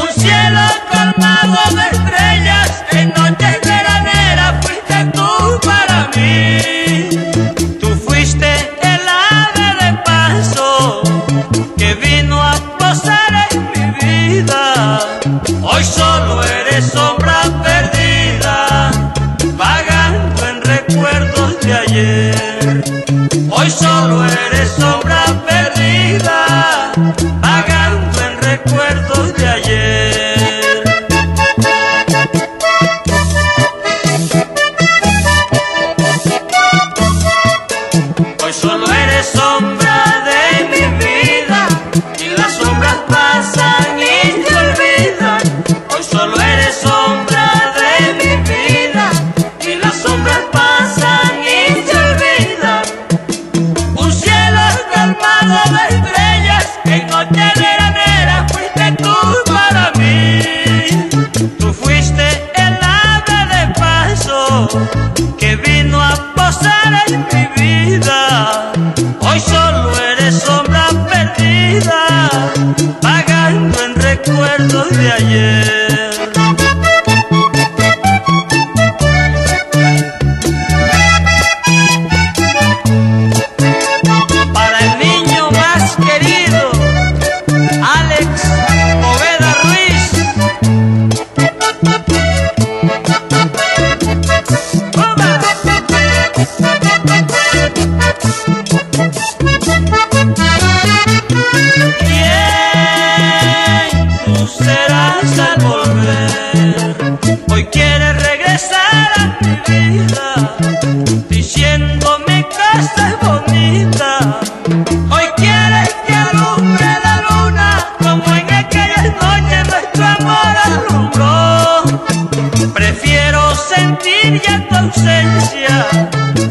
Un cielo colmado de estrellas en noches veraneras fuiste tú para mí. Tú fuiste el ave de paso que vino a posar en mi vida. Hoy solo eres sombra perdida. De ayer.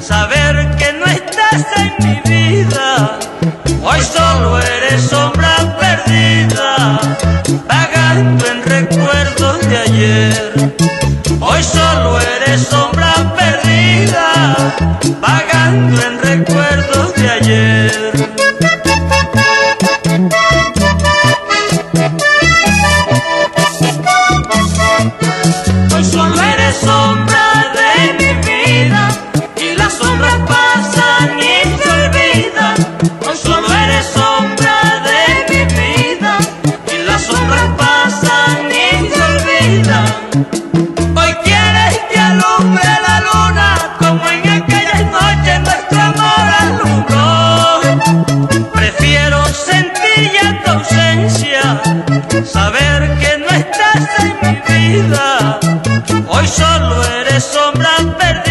Saber que no estás en mi vida. Hoy solo eres sombra perdida, vagando en recuerdos de ayer. Hoy solo eres sombra perdida, vagando en recuerdos de ayer. Hoy solo eres sombra de mi vida y las sombras pasan y se olvidan. Hoy quieres que alumbre la luna como en aquellas noches nuestro amor alumbró. Prefiero sentir ya tu ausencia, saber que no estás en mi vida. Hoy solo eres sombra perdida,